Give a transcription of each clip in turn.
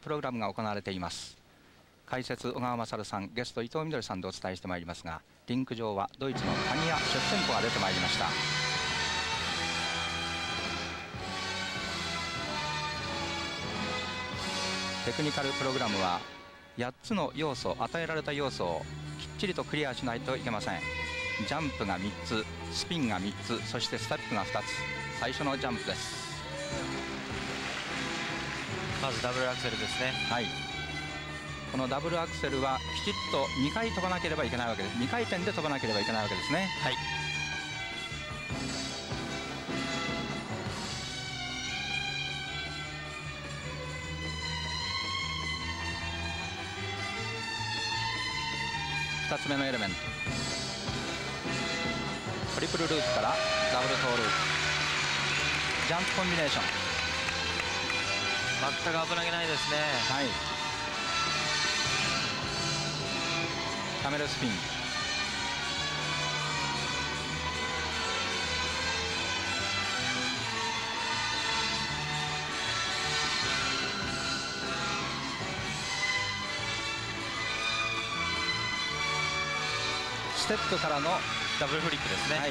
プログラムが行われています。解説小川勝さんゲスト伊藤みどりさんでお伝えしてまいりますがリンク上はドイツのカニア・シェフチェンコが出てまいりました。テクニカルプログラムは8つの要素与えられた要素をきっちりとクリアしないといけません。ジャンプが3つスピンが3つそしてステップが2つ。最初のジャンプです。まずダブルアクセルですね。はい。このダブルアクセルはきちっと2回飛ばなければいけないわけです。2回転で飛ばなければいけないわけですね。はい。2つ目のエレメント。トリプルループからダブルトーループ。ジャンプコンビネーション全く危なげないですね。はい。キャメルスピン。ステップからのダブルフリップですね、はい、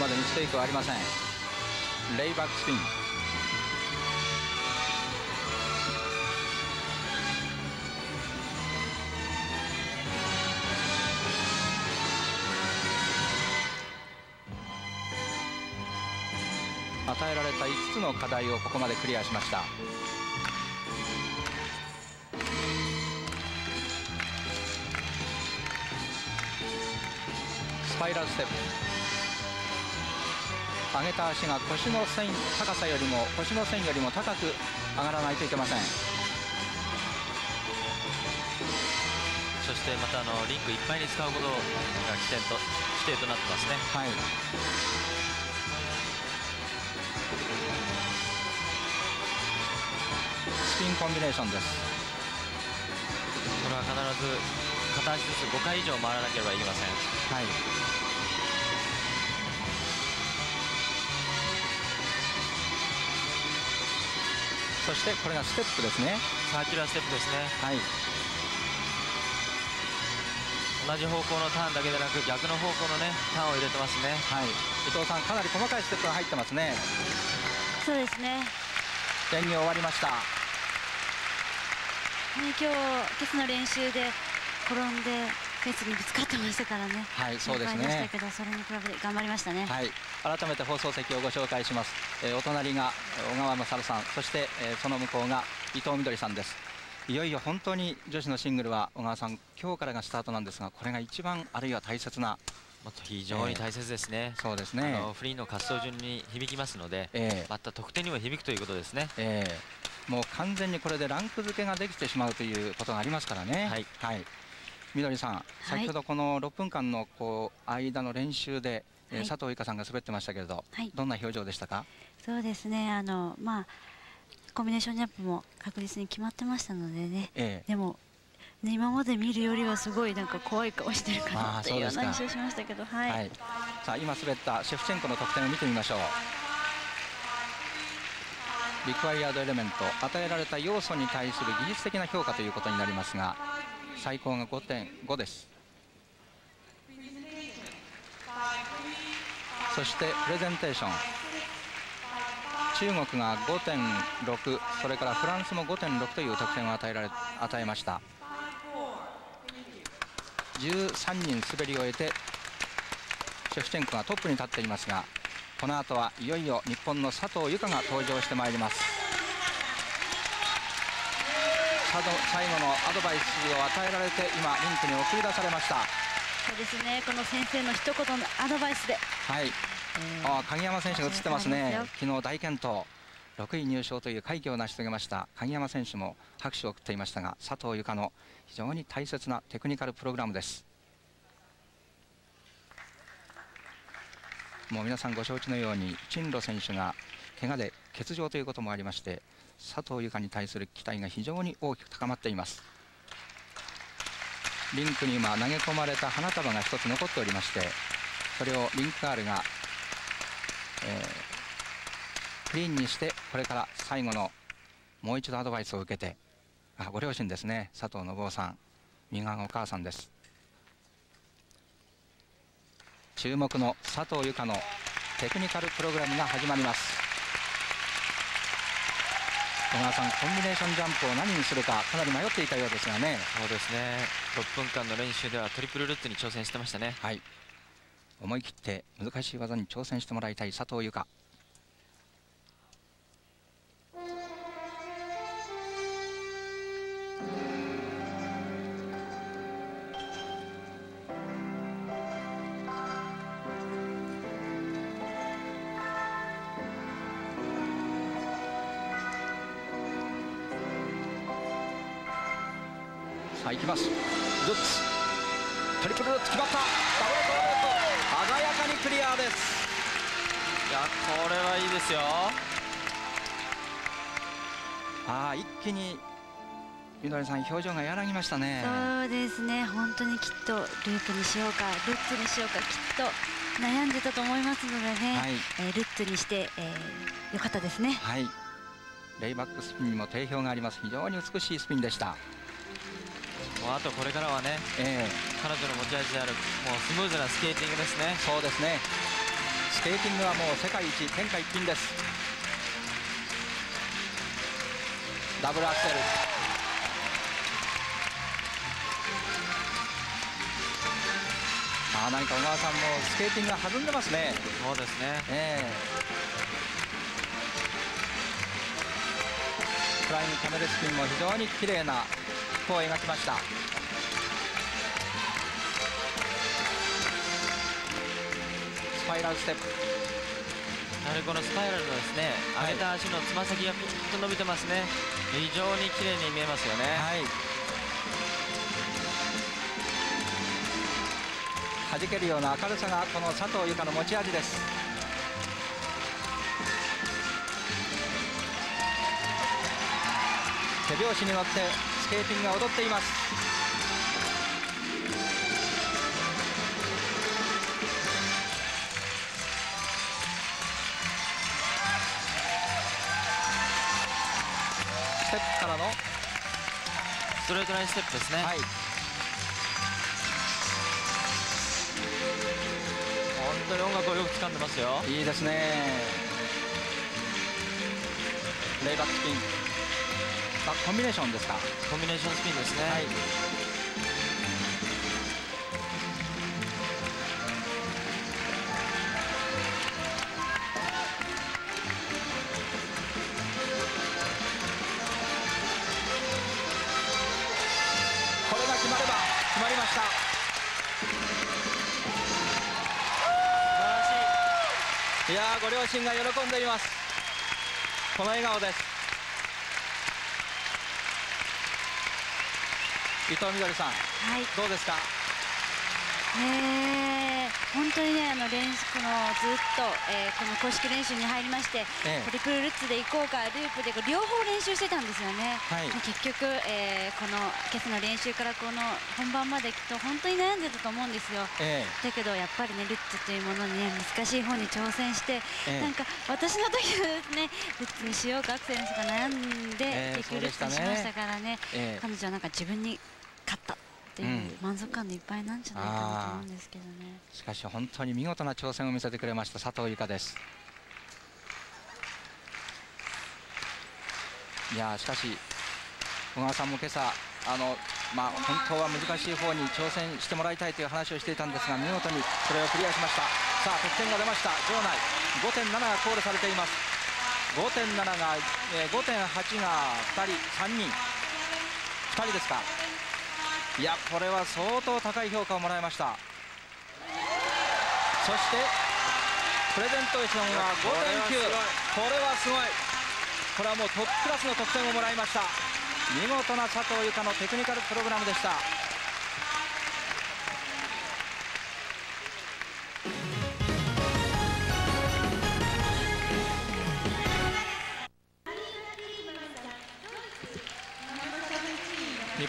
までミステイクはありません。レイバックスピン。与えられた5つの課題をここまでクリアしました。スパイラルステップ。上げた足が腰の線高さよりも腰の線よりも高く上がらないといけません。そしてまたあのリンクいっぱいに使うことが起点と規定となってますね。はい。スピンコンビネーションです。これは必ず片足ずつ5回以上回らなければいけません。はいそしてこれがステップですね。サーキュラーステップですね。はい。同じ方向のターンだけでなく逆の方向のねターンを入れてますね。はい。伊藤さんかなり細かいステップが入ってますね。そうですね。演技終わりました。ね今日今朝の練習で転んでフェンスにぶつかってましたからね。はいそうですね。心配でしたけどそれに比べて頑張りましたね。はい、改めて放送席をご紹介します、えーお隣が小川勝さん。そして、えーその向こうが伊藤みどりさんです。いよいよ本当に女子のシングルは小川さん今日からがスタートなんですがこれが一番あるいは大切な非常に大切ですね、そうですね。あのフリーの滑走順に響きますので、ええ。また得点にも響くということですね。えーもう完全にこれでランク付けができてしまうということがありますからね。はいみどりさん、先ほどこの6分間のこう間の練習で、えーはい佐藤由香さんが滑ってましたけれど、はいどんな表情でしたか？そうですね。あのまあコンビネーションジャンプも確実に決まってましたのでね。ええでも。ね、今まで見るよりはすごいなんか怖い顔してるかなっていう印象しましたけど、はい、はい、さあ今滑ったシェフチェンコの得点を見てみましょうリクワイアードエレメント与えられた要素に対する技術的な評価ということになりますが最高が5.5です。そしてプレゼンテーション。中国が5.6それからフランスも5.6という得点を与えられ与えました。13人滑り終えてシェフチェンコがトップに立っていますがこの後はいよいよ日本の佐藤由香が登場してまいります。最後のアドバイスを与えられて今リンクに送り出されました。そうですね。この先生の一言のアドバイスで、はい。えーあ鍵山選手が映ってますね。昨日大健闘。6位入賞という快挙を成し遂げました。鍵山選手も拍手を送っていましたが佐藤由香の非常に大切なテクニカルプログラムです。もう皆さんご承知のように陳路選手が怪我で欠場ということもありまして佐藤由香に対する期待が非常に大きく高まっています。リンクに今投げ込まれた花束が一つ残っておりましてそれをリンクガールが、えークリーンにしてこれから最後のもう一度アドバイスを受けてあご両親ですね。佐藤信夫さん右側がお母さんです。注目の佐藤由香のテクニカルプログラムが始まります。小川さんコンビネーションジャンプを何にするかかなり迷っていたようですがね。そうですね。6分間の練習ではトリプルルッツに挑戦してましたね。はい。思い切って難しい技に挑戦してもらいたい佐藤由香さあ行きます。ルッツトリプルルッツ決まった。ダブルトールート鮮やかにクリアです。いやこれはいいですよ。ああ一気にみどりさん表情が和らぎましたね。そうですね。本当にきっとループにしようかルッツにしようかきっと悩んでたと思いますのでね、はい。えールッツにして、えー、よかったですね。はい。レイバックスピンにも定評があります。非常に美しいスピンでしたあとこれからはねええ。彼女の持ち味であるもうスムーズなスケーティングですね。そうですね。スケーティングはもう世界一天下一品です。ダブルアクセル。あー何か小川さんもスケーティングが弾んでますね。そうですね。ええ。フライングキャメルスピンも非常に綺麗な弧を描きましたパイラルステップ。やはりこのスパイラルのですねはい。上げた足のつま先がピンと伸びてますね。非常に綺麗に見えますよね。はい。弾けるような明るさがこの佐藤由香の持ち味です。手拍子に乗ってスケーティングが踊っていますステップからの。ストレートラインステップですね、はい。本当に音楽をよく掴んでますよ。いいですね。レイバックスピン。バコンビネーションですか？コンビネーションスピンですね、はいが喜んでいます。この笑顔です。伊藤みどりさんはい。どうですか？ねえ本当にねあの練習このずっと、えーこの公式練習に入りまして、ええ。トリプルルッツで行こうかループでこう両方練習してたんですよね、はい。結局、えーこの今朝の練習からこの本番まできっと本当に悩んでたと思うんですよ。えだけどやっぱりねルッツというものにね難しい方に挑戦して、ええ。なんか私の時はですねルッツにしようかアクセルにしようか悩んで、ええ結局ルッツにしましたからね。彼女はなんか自分に勝ったっていううん。満足感でいっぱいなんじゃないかなと思うんですけどね。しかし本当に見事な挑戦を見せてくれました佐藤由香です。いやーしかし小川さんも今朝あのまあ本当は難しい方に挑戦してもらいたいという話をしていたんですが見事にそれをクリアしました。さあ得点が出ました。場内5.7がコールされています。5.7が、えー5.8が2人3人。2人ですかいやこれは相当高い評価をもらいました。そしてプレゼントーションは5.9これはすごい。これはもうトップクラスの得点をもらいました。見事な佐藤由香のテクニカルプログラムでした。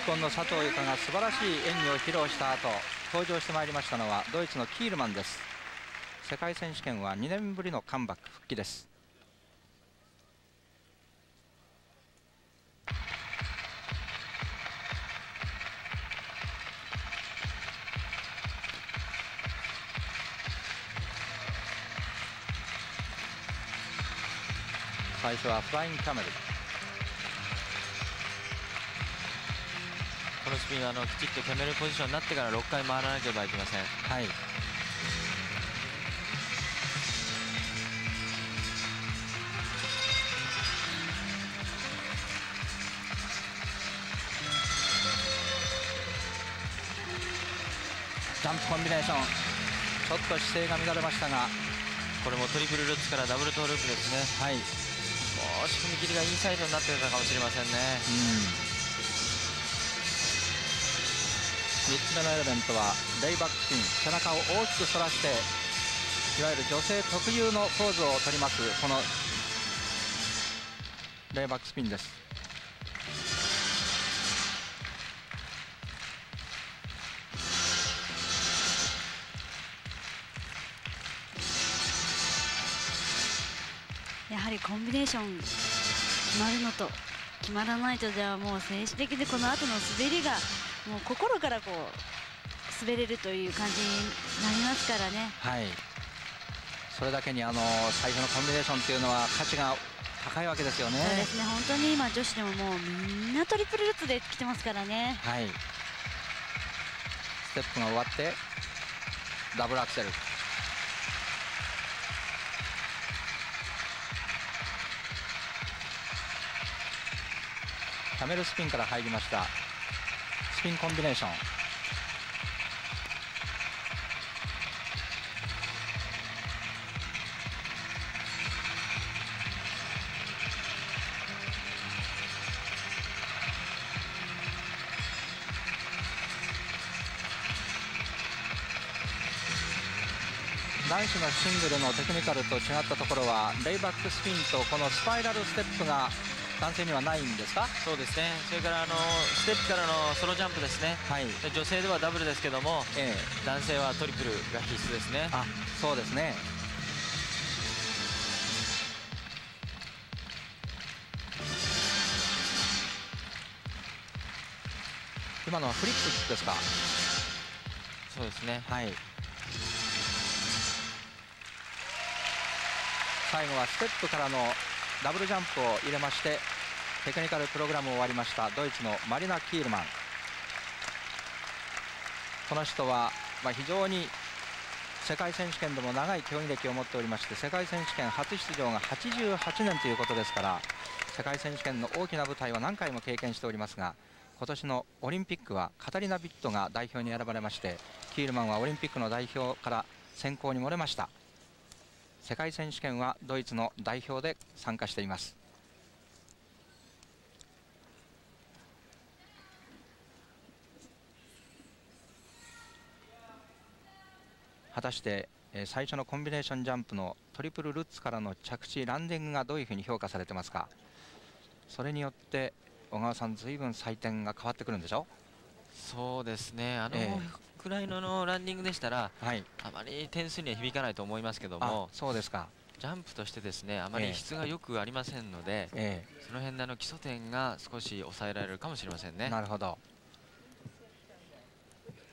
本の佐藤由香が素晴らしい演技を披露した後登場してまいりましたのはドイツのキールマンです。世界選手権は2年ぶりのカムバック復帰です。最初はフライングキャメル。このスピンはあのきちっとキャメルポジションになってから6回回らなければいけません。はい。ジャンプコンビネーション。ちょっと姿勢が乱れましたが。これもトリプルルッツからダブルトーループですね。はい。少し踏み切りがインサイドになってたかもしれませんね3つ目のエレメントはレイバックスピン背中を大きく反らしていわゆる女性特有のポーズをとりますこのレイバックスピンです。やはりコンビネーション決まるのと決まらないとじゃあもう精神的にこの後の滑りがもう心からこう滑れるという感じになりますからね。はい。それだけにあの最初のコンビネーションっていうのは価値が高いわけですよね。そうですね。本当に今女子でももうみんなトリプルルッツで来てますからね。はい。ステップが終わってダブルアクセル。キャメルスピンから入りましたスピンコンビネーション男子のシングルのテクニカルと違ったところはレイバックスピンとこのスパイラルステップが男性にはないんですか？そうですね。それからあのステップからのソロジャンプですね。はい。で女性ではダブルですけどもええ。男性はトリプルが必須ですね。あそうですね。今のはフリップですか？そうですね。はい。最後はステップからのダブルジャンプを入れましてテクニカルプログラムを終わりましたドイツのマリナ・キールマン。この人は、ま、非常に世界選手権でも長い競技歴を持っておりまして世界選手権初出場が88年ということですから世界選手権の大きな舞台は何回も経験しておりますが今年のオリンピックはカタリナ・ビットが代表に選ばれましてキールマンはオリンピックの代表から選考に漏れました。世界選手権はドイツの代表で参加しています。果たして、えー最初のコンビネーションジャンプのトリプルルッツからの着地ランディングがどういうふうに評価されてますか？それによって小川さんずいぶん採点が変わってくるんでしょ？そうですね。あの、えくらいののランディングでしたらはい。あまり点数には響かないと思いますけどあもそうですか。ジャンプとしてですねあまええ。り質がよくありませんので、えその辺であの基礎点が少し抑えられるかもしれませんえね。なるほど。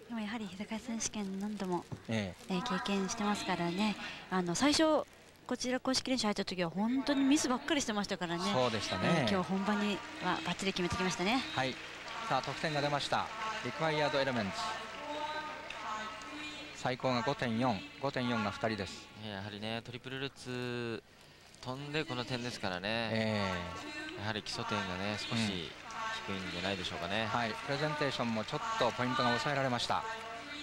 でもやはり世界選手権何度も、ええ。ー経験してますからね。あの最初こちら公式練習入った時は本当にミスばっかりしてましたからね。えそうでしたえねー今日本番にはバッチリ決めてきましたね。はい。さあ得点が出ました。リクワイアードエレメンツ最高が5.45.4が2人です。やはりねトリプルルッツ飛んでこの点ですからね、えやはり基礎点がね少し低いんじゃないでしょうかね。えはい。プレゼンテーションもちょっとポイントが抑えられました。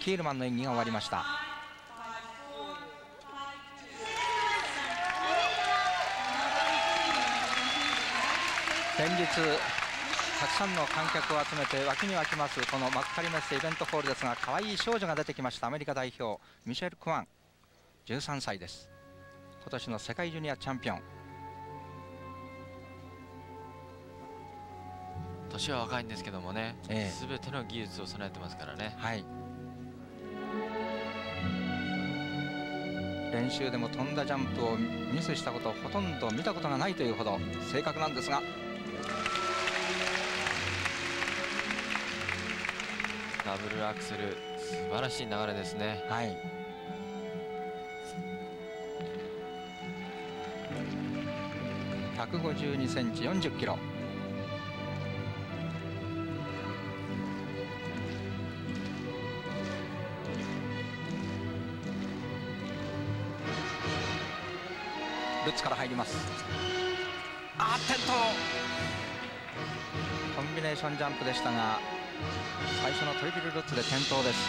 キールマンの演技が終わりました。連日たくさんの観客を集めて脇に沸きますこのマッカリメッセイベントホールですが可愛い少女が出てきました。アメリカ代表ミシェル・クワン13歳です。今年の世界ジュニアチャンピオン。年は若いんですけどもね、すええ。べての技術を備えてますからね。はい。練習でも飛んだジャンプをミスしたことをほとんど見たことがないというほど正確なんですがダブルアクセル素晴らしい流れですね。はい。152センチ40キロ。ルッツから入ります。あ転倒コンビネーションジャンプでしたが最初のトリプルルッツで転倒です。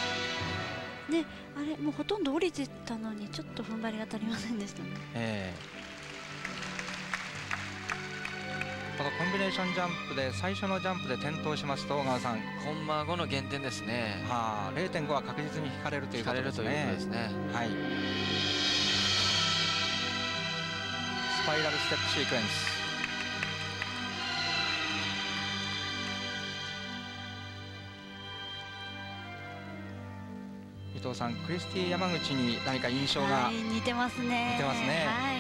ねあれもうほとんど降りてたのにちょっと踏ん張りが足りませんでしたね。ええ。このコンビネーションジャンプで最初のジャンプで転倒しますと小川さん、コンマ5の減点ですね。はあ、0.5は確実に引かれるという引かれるということですね。はい。スパイラルステップシークエンス藤さんクリスティ山口に何か印象が、はい似てますね。似てますね。はい。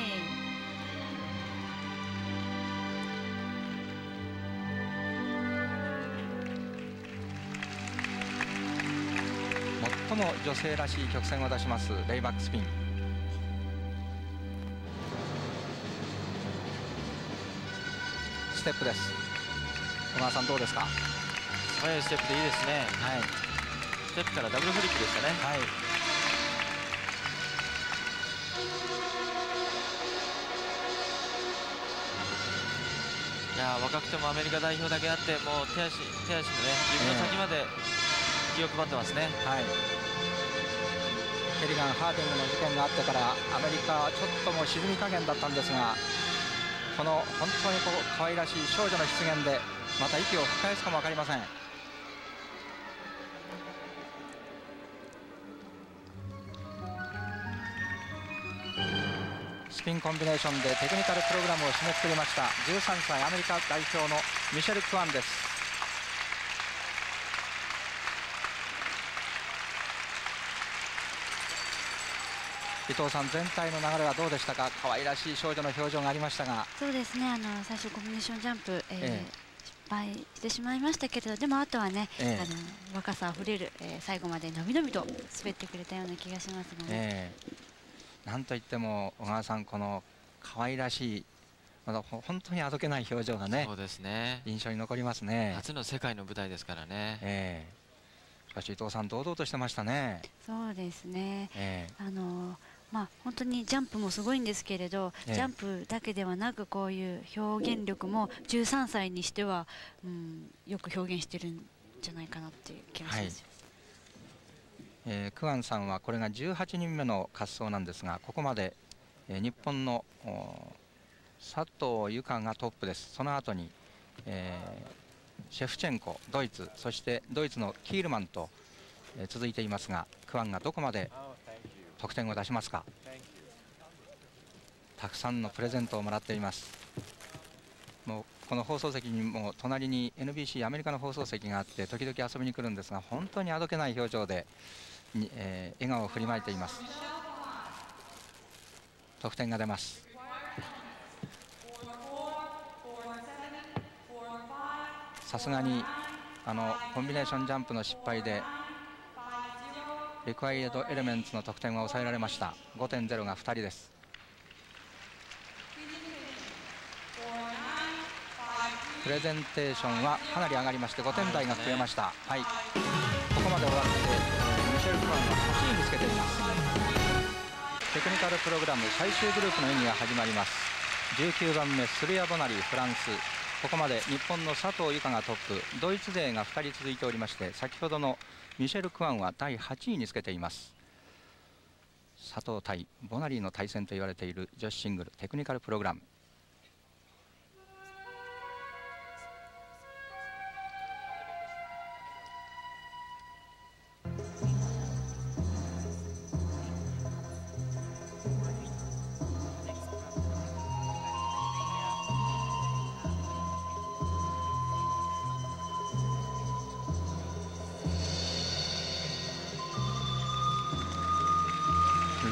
最も女性らしい曲線を出しますレイバックスピン。ステップです。小川さんどうですか？は速いステップでいいですね。い。ステップからダブルフリップでしたね。はい。いやー若くてもアメリカ代表だけあってもう手足手足のね指の先まで気を配ってますね、はい。ケリガン・ハーディングの事件があってからアメリカはちょっともう沈み加減だったんですがこの本当にこう可愛らしい少女の出現でまた息を吹き返すかも分かりませんピンコンビネーションでテクニカルプログラムを締めくくりました。13歳アメリカ代表のミシェル・クワンです。伊藤さん全体の流れはどうでしたか？可愛らしい少女の表情がありましたが。そうですね。あの最初コンビネーションジャンプ、えーええ。失敗してしまいましたけれどでもあとはね、ええ。あの若さあふれる、えー最後までのびのびと滑ってくれたような気がしますので、ええなんといっても小川さんこの可愛らしいまだほ本当にあどけない表情がねそうですね。印象に残りますね。初の世界の舞台ですからね。ええ。しかし伊藤さん堂々としてましたね。そうですね。えあのまあ、本当にジャンプもすごいんですけれど、ええ。ジャンプだけではなくこういう表現力も13歳にしては、うん、よく表現してるんじゃないかなっていう気がします、えークアンさんはこれが18人目の滑走なんですがここまで、えー日本の佐藤由香がトップです。その後に、えーシェフチェンコドイツそしてドイツのキールマンと、えー続いていますがクアンがどこまで得点を出しますか？たくさんのプレゼントをもらっています。もうこの放送席にも隣に NBC アメリカの放送席があって時々遊びに来るんですが本当にあどけない表情でに、えー笑顔を振りまいています。得点が出ます。さすがにあのコンビネーションジャンプの失敗でリクワイエドエレメンツの得点は抑えられました。5.0が2人です。プレゼンテーションはかなり上がりまして5点台が増えました、はい、ここまで終わってえーミシェル・クワンは8位につけていますテクニカルプログラム最終グループの演技が始まります。19番目スルヤ・ボナリーフランス。ここまで日本の佐藤由香がトップ。ドイツ勢が2人続いておりまして先ほどのミシェル・クワンは第8位につけています。佐藤対ボナリーの対戦と言われている女子シングルテクニカルプログラム。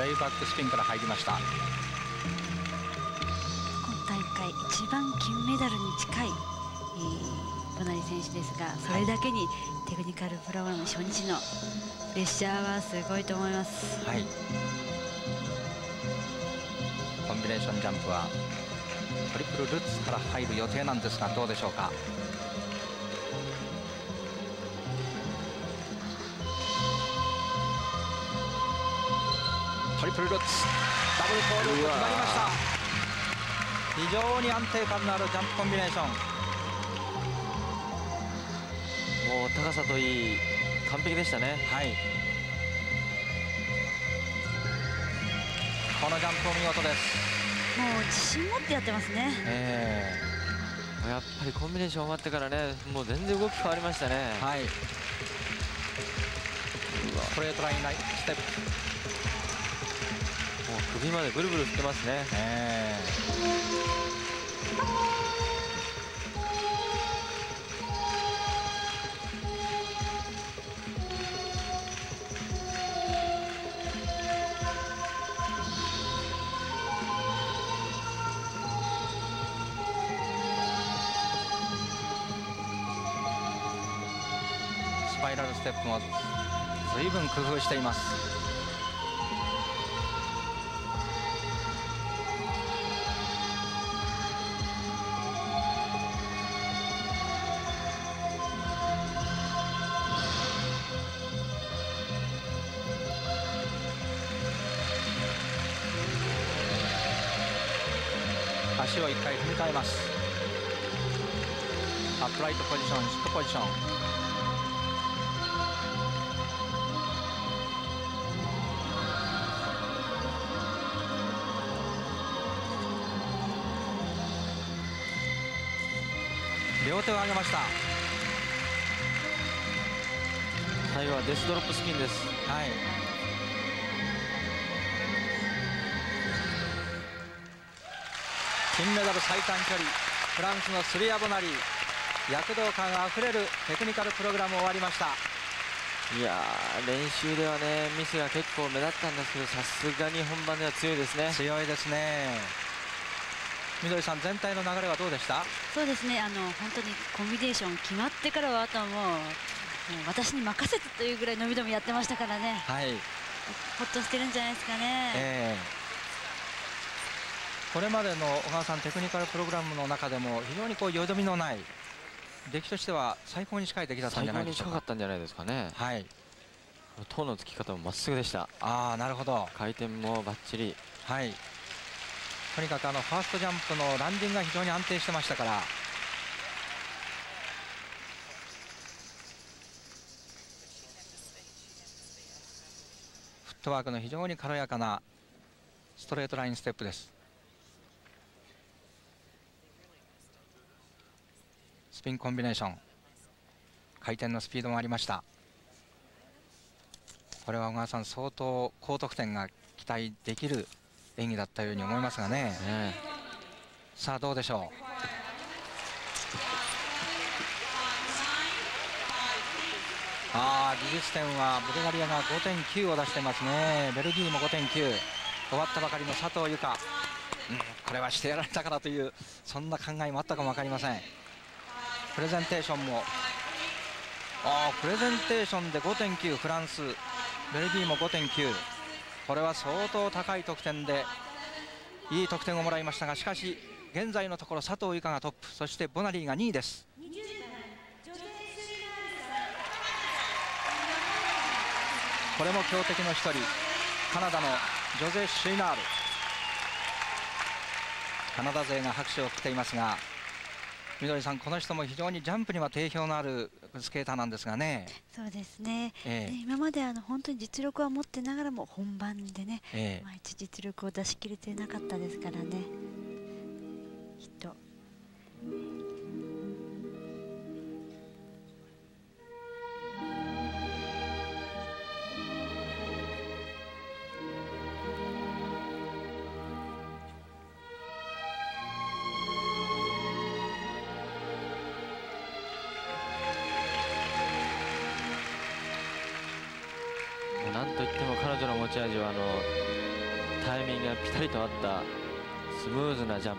レイバックスピンから入りました。今大会一番金メダルに近い、えー、ボナリ選手ですがそれだけにテクニカルプログラム初日のプレッシャーはすごいと思います。はい。コンビネーションジャンプはトリプルルッツから入る予定なんですがどうでしょうか？プルルッツダブルコール決まりました。非常に安定感のあるジャンプコンビネーション。もう高さといい完璧でしたね。はい。このジャンプお見事です。もう自信持ってやってますね。えやっぱりコンビネーション終わってからねもう全然動き変わりましたね。ー、はい。ストレートラインラインステップ首までブルブル振ってますね。えスパイラルステップも随分工夫しています。足を1回踏み替えます。アップライトポジションシットポジション両手を上げました。最後はデスドロップスピンです。はいダル最短距離フランスのスリア・ボナリー躍動感あふれるテクニカルプログラム終わりました。いやー練習ではねミスが結構目立ったんですけどさすがに本番では強いですね。強いですね。みどりさん全体の流れはどうでした？そうですね。あの本当にコンビネーション決まってからはあとはもうもう私に任せてというぐらい伸び伸びやってましたからね。はい。ほっとしてるんじゃないですかね、ええこれまでの小川さんテクニカルプログラムの中でも非常にこうよどみのない出来としては最高に近い出来だったん最高じゃないでしょうかに近かったんじゃないですかねはい。塔のつき方もまっすぐでしたああなるほど。回転もバッチリはい。とにかくあのファーストジャンプのランディングが非常に安定してましたから。フットワークの非常に軽やかなストレートラインステップですスピンコンビネーション。回転のスピードもありました。これは小川さん相当高得点が期待できる演技だったように思いますがね。ねさあどうでしょう？あー技術点はブルガリアが5.9を出してますね。ベルギーも5.9終わったばかりの佐藤由香、うん、これはしてやられたからというそんな考えもあったかも分かりませんプレゼンテーションも。あプレゼンテーションで5.9フランス。ベルギーも5.9これは相当高い得点でいい得点をもらいましたがしかし現在のところ佐藤由香がトップ。そしてボナリーが2位です。これも強敵の一人。カナダのジョゼ・シュイナール。カナダ勢が拍手を送っていますがさんこの人も非常にジャンプには定評のあるスケーターなんですがね、そうですね。え今まであの本当に実力は持ってながらも本番でねええ。毎日実力を出し切れてなかったですからね。きっと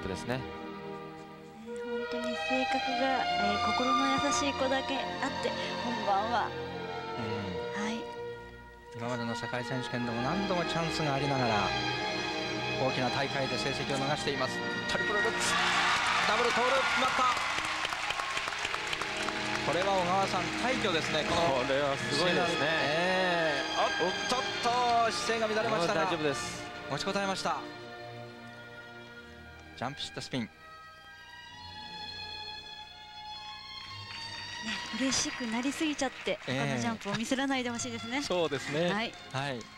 プですね。ね本当に性格が、えー心の優しい子だけあって本番は。うん。はい。今までの世界選手権でも何度もチャンスがありながら大きな大会で成績を逃しています。トリプルルッツ。ルトール。決まった。これは小川さん快挙ですね。この。これはすごいですね。えー。おっちょっと姿勢が乱れましたが。大丈夫です。持ちこたえましたジャンプシットスピン。嬉しくなりすぎちゃって、ええ他のジャンプを見せらないでほしいですね。そうですね。はい、はい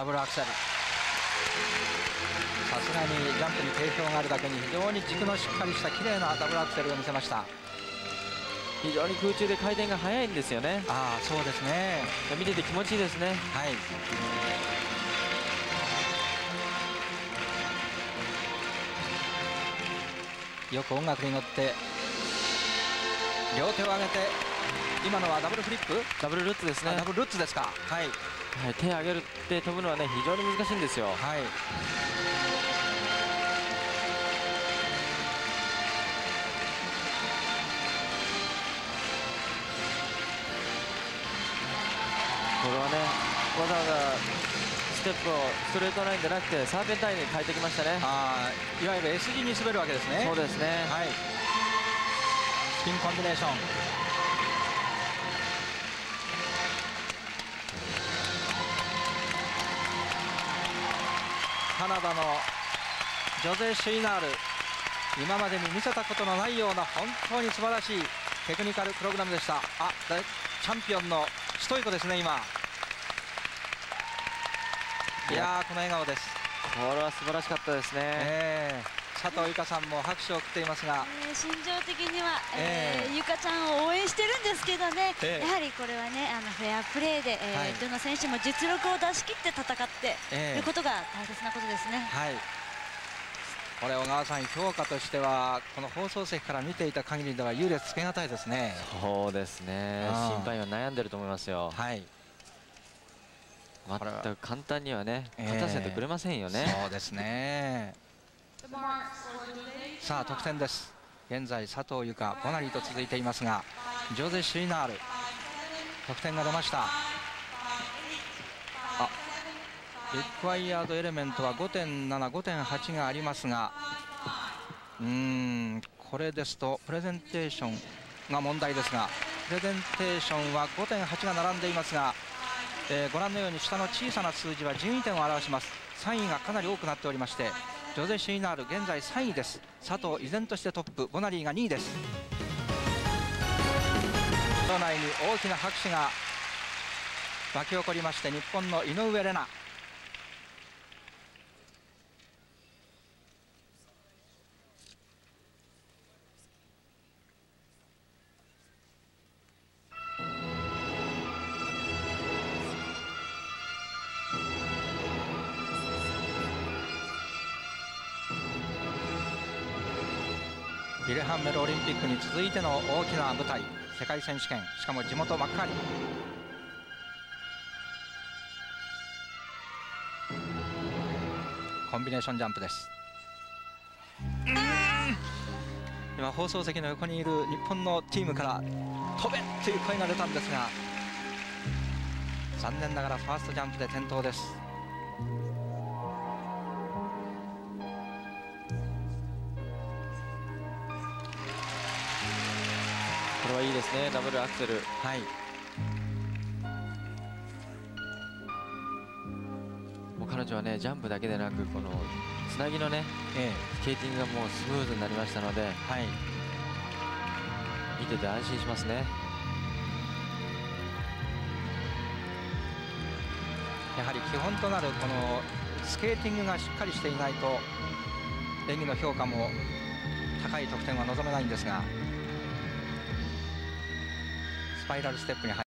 ダブルアクセル。さすがにジャンプに定評があるだけに非常に軸のしっかりした綺麗なダブルアクセルを見せました。非常に空中で回転が速いんですよね。ああそうですね。見てて気持ちいいですね。はい。よく音楽に乗って両手を上げて今のはダブルフリップ、ダブルルッツですね。あダブルルッツですか。はいはい、手を上げるって飛ぶのはね非常に難しいんですよ。はい。これはねわざわざステップをストレートラインじゃなくてサーペンタインに変えてきましたね。いわゆる S 字に滑るわけですね。そうですね。はい。スピンコンビネーションナダのジョゼ・シュイナール今までに見せたことのないような本当に素晴らしいテクニカルプログラムでした。あだチャンピオンのストイコですね今。いやーこの笑顔です、これは素晴らしかったですね、え。ー佐藤由香さんも拍手を送っていますが。えー心情的には、えええ。ーゆかちゃんを応援してるんですけどね、ええ。やはりこれはねあのフェアプレーで、えーはい。どの選手も実力を出し切って戦ってええ。いることが大切なことですね。はい。これ小川さん評価としてはこの放送席から見ていた限りでは優劣つけがたいですね。そうですね。心配は悩んでると思いますよ。はい。全く簡単にはねええ。勝たせてくれませんよね、そうですね。さあ得点です。現在佐藤由香ボナリーと続いていますがジョゼ・シュイナール得点が出ました。あ、リクワイアードエレメントは5.7、5.8がありますが、うん、これですとプレゼンテーションが問題ですが、プレゼンテーションは5.8が並んでいますが、えーご覧のように下の小さな数字は順位点を表します3位がかなり多くなっておりましてジョゼ・シーナール現在3位です。佐藤依然としてトップ。ボナリーが2位です。場内に大きな拍手が沸き起こりまして日本の井上玲奈。リレハンメルオリンピックに続いての大きな舞台世界選手権しかも地元幕張コンビネーションジャンプです。今放送席の横にいる日本のチームから飛べという声が出たんですが残念ながらファーストジャンプで転倒です。はいいですねダブルアクセル。はい。もう彼女はねジャンプだけでなくこのつなぎのねえスケーティングがもうスムーズになりましたのでえはい。見てて安心しますね。やはり基本となるこのスケーティングがしっかりしていないと演技の評価も高い得点は望めないんですが。スパイラルステップに入